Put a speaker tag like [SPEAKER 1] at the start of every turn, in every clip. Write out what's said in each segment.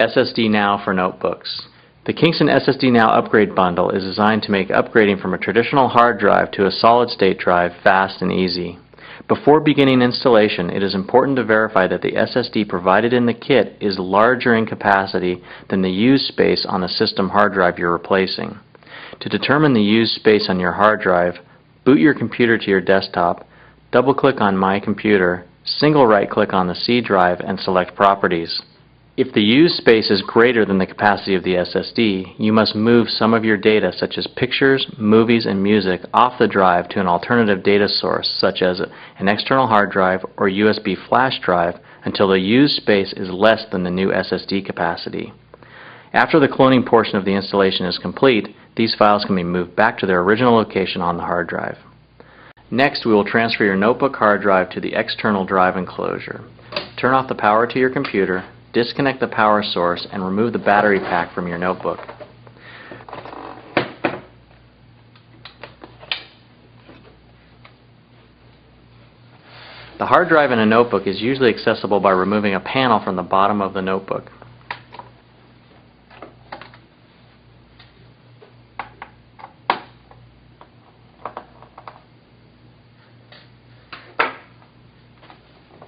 [SPEAKER 1] SSD Now for notebooks. The Kingston SSD Now upgrade bundle is designed to make upgrading from a traditional hard drive to a solid-state drive fast and easy. Before beginning installation, it is important to verify that the SSD provided in the kit is larger in capacity than the used space on the system hard drive you're replacing. To determine the used space on your hard drive, boot your computer to your desktop, double-click on My Computer, single right-click on the C drive and select Properties. If the used space is greater than the capacity of the SSD, you must move some of your data such as pictures, movies, and music off the drive to an alternative data source such as an external hard drive or USB flash drive until the used space is less than the new SSD capacity. After the cloning portion of the installation is complete, these files can be moved back to their original location on the hard drive. Next, we will transfer your notebook hard drive to the external drive enclosure. Turn off the power to your computer disconnect the power source, and remove the battery pack from your notebook. The hard drive in a notebook is usually accessible by removing a panel from the bottom of the notebook.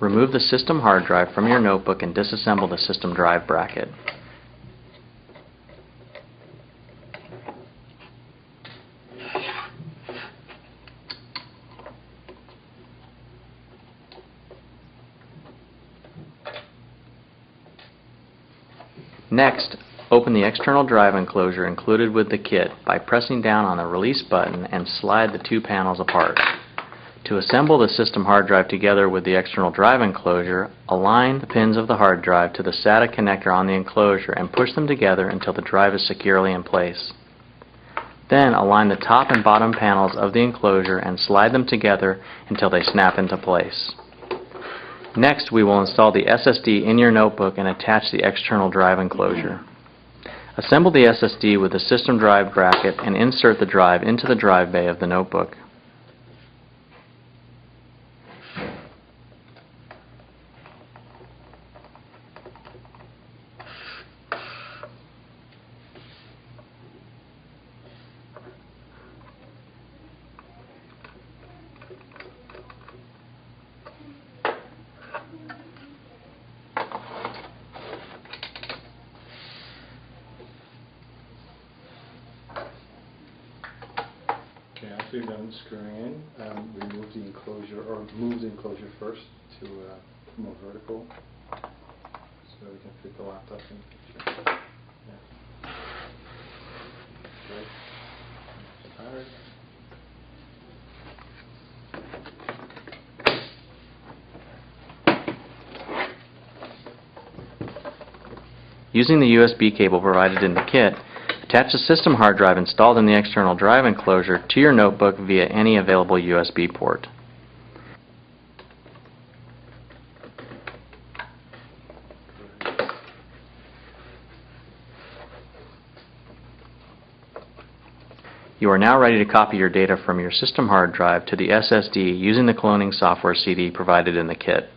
[SPEAKER 1] Remove the system hard drive from your notebook and disassemble the system drive bracket. Next, open the external drive enclosure included with the kit by pressing down on the release button and slide the two panels apart. To assemble the system hard drive together with the external drive enclosure, align the pins of the hard drive to the SATA connector on the enclosure and push them together until the drive is securely in place. Then align the top and bottom panels of the enclosure and slide them together until they snap into place. Next, we will install the SSD in your notebook and attach the external drive enclosure. Assemble the SSD with the system drive bracket and insert the drive into the drive bay of the notebook.
[SPEAKER 2] Okay, after you're done screwing in, um, remove the enclosure, or move the enclosure first to uh, more vertical, so we can fit the laptop in. Yeah. Okay. Alright.
[SPEAKER 1] Using the USB cable provided in the kit, attach the system hard drive installed in the external drive enclosure to your notebook via any available USB port. You are now ready to copy your data from your system hard drive to the SSD using the cloning software CD provided in the kit.